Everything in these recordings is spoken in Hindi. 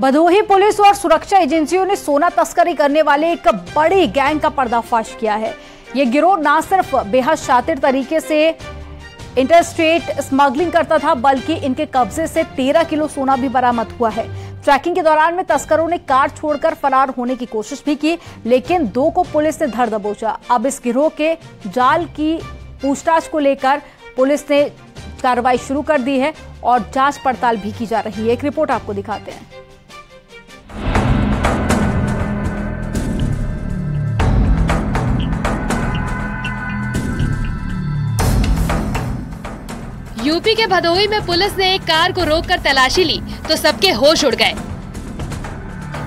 भदोही पुलिस और सुरक्षा एजेंसियों ने सोना तस्करी करने वाले एक बड़ी गैंग का पर्दाफाश किया है। ये गिरोह न सिर्फ़ बेहद शातिर तरीके से इंटरस्टेट स्मगलिंग करता था, बल्कि इनके कब्जे से 13 किलो सोना भी बरामद हुआ है। ट्रैकिंग के दौरान में तस्करों ने कार छोड़कर फरार होने की कोशिश भी की, लेकिन दो को पुलिस ने धर दबोचा। अब इस गिरोह के जाल की पूछताछ को लेकर पुलिस ने कार्रवाई शुरू कर दी है और जाँच पड़ताल भी की जा रही है। एक रिपोर्ट आपको दिखाते हैं। यूपी के भदोही में पुलिस ने एक कार को रोककर तलाशी ली तो सबके होश उड़ गए।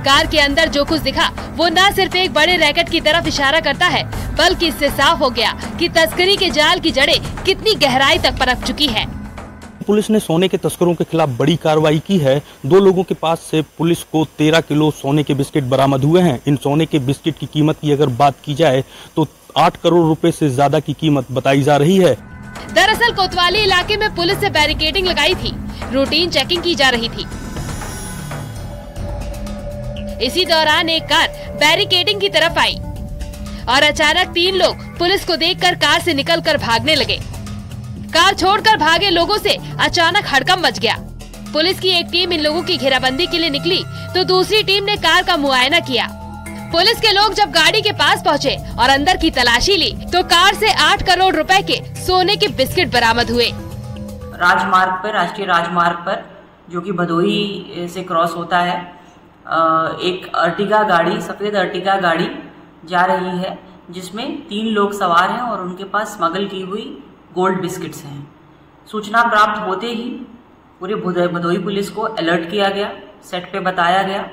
कार के अंदर जो कुछ दिखा, वो न सिर्फ़ एक बड़े रैकेट की तरफ़ इशारा करता है, बल्कि इससे साफ़ हो गया कि तस्करी के जाल की जड़ें कितनी गहराई तक पनप चुकी है। पुलिस ने सोने के तस्करों के खिलाफ बड़ी कार्रवाई की है। दो लोगों के पास से पुलिस को तेरह किलो सोने के बिस्किट बरामद हुए हैं। इन सोने के बिस्किट की कीमत की अगर बात की जाए तो आठ करोड़ रुपए से ज़्यादा की कीमत बताई जा रही है। दरअसल कोतवाली इलाके में पुलिस ने बैरिकेडिंग लगाई थी। रूटीन चेकिंग की जा रही थी। इसी दौरान एक कार बैरिकेडिंग की तरफ़ आई और अचानक तीन लोग पुलिस को देखकर कार से निकलकर भागने लगे। कार छोड़कर भागे लोगों से अचानक हड़कम मच गया। पुलिस की एक टीम इन लोगों की घेराबंदी के लिए निकली तो दूसरी टीम ने कार का मुआयना किया। पुलिस के लोग जब गाड़ी के पास पहुँचे और अंदर की तलाशी ली तो कार से आठ करोड़ रुपए के सोने के बिस्किट बरामद हुए। राजमार्ग पर, राष्ट्रीय राजमार्ग पर, जो कि भदोही से क्रॉस होता है एक अर्टिगा गाड़ी, सफ़ेद अर्टिगा गाड़ी जा रही है, जिसमें तीन लोग सवार हैं और उनके पास स्मगल की हुई गोल्ड बिस्किट्स हैं। सूचना प्राप्त होते ही पूरे भदोही पुलिस को अलर्ट किया गया, सेट पे बताया गया।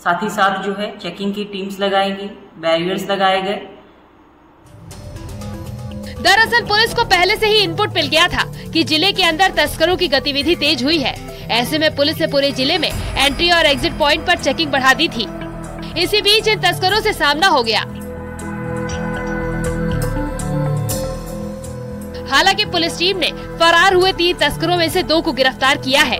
साथ ही साथ जो है चेकिंग की टीम्स लगाएँगी बैरियर्स लगाए गए। दरअसल पुलिस को पहले से ही इनपुट मिल गया था कि ज़िले के अंदर तस्करों की गतिविधि तेज हुई है। ऐसे में पुलिस ने पूरे ज़िले में एंट्री और एग्जिट पॉइंट पर चेकिंग बढ़ा दी थी। इसी बीच इन तस्करों से सामना हो गया। हालाँकि पुलिस टीम ने फरार हुए तीन तस्करों में से दो को गिरफ़्तार किया है।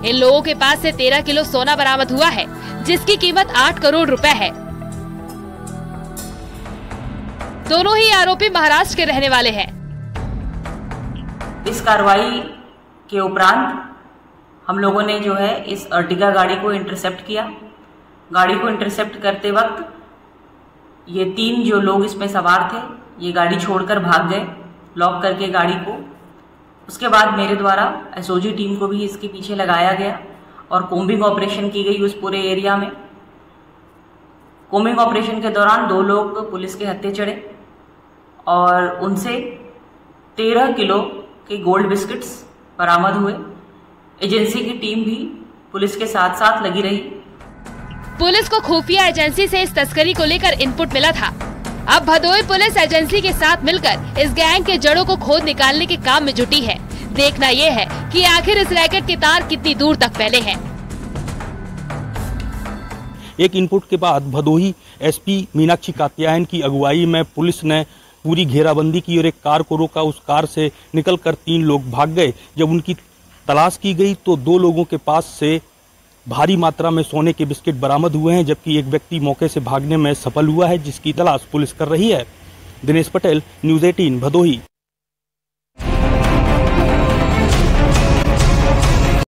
इन लोगों के पास से तेरह किलो सोना बरामद हुआ है, जिसकी कीमत आठ करोड़ रुपए है। दोनों ही आरोपी महाराष्ट्र के रहने वाले हैं। इस कार्रवाई के उपरांत हम लोगों ने जो है इस अर्टिगा गाड़ी को इंटरसेप्ट किया। गाड़ी को इंटरसेप्ट करते वक्त ये तीन जो लोग इसमें सवार थे, ये गाड़ी छोड़कर भाग गए लॉक करके गाड़ी को। उसके बाद मेरे द्वारा एसओजी टीम को भी इसके पीछे लगाया गया और कोम्बिंग ऑपरेशन की गई उस पूरे एरिया में। कोम्बिंग ऑपरेशन के दौरान दो लोग पुलिस के हत्थे चढ़े और उनसे तेरह किलो के गोल्ड बिस्किट्स बरामद हुए। एजेंसी की टीम भी पुलिस के साथ साथ लगी रही। पुलिस को खुफिया एजेंसी से इस तस्करी को लेकर इनपुट मिला था। अब भदोई पुलिस एजेंसी के साथ मिलकर इस गैंग के जड़ों को खोद निकालने के काम में जुटी है। देखना ये है कि आखिर इस रैकेट के तार कितनी दूर तक फैले हैं। एक इनपुट के बाद भदोही एसपी मीनाक्षी कात्यायन की अगुवाई में पुलिस ने पूरी घेराबंदी की और एक कार को रोका। उस कार से निकलकर तीन लोग भाग गए। जब उनकी तलाश की गई तो दो लोगों के पास से भारी मात्रा में सोने के बिस्किट बरामद हुए हैं, जबकि एक व्यक्ति मौके से भागने में सफल हुआ है, जिसकी तलाश पुलिस कर रही है। Dinesh Patel, news eighteen, Bhadohi.